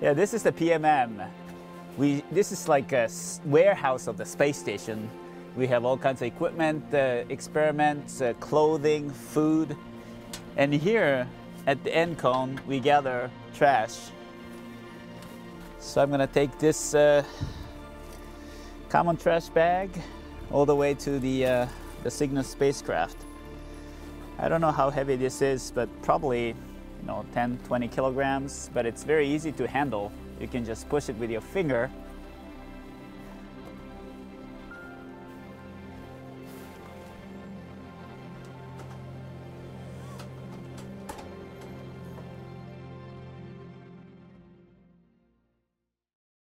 Yeah, this is the PMM. We, this is like a warehouse of the space station. We have all kinds of equipment, uh, experiments, uh, clothing, food. And here at the end cone, we gather trash. So I'm gonna take this uh, common trash bag all the way to the, uh, the Cygnus spacecraft. I don't know how heavy this is, but probably know 10 20 kilograms but it's very easy to handle. You can just push it with your finger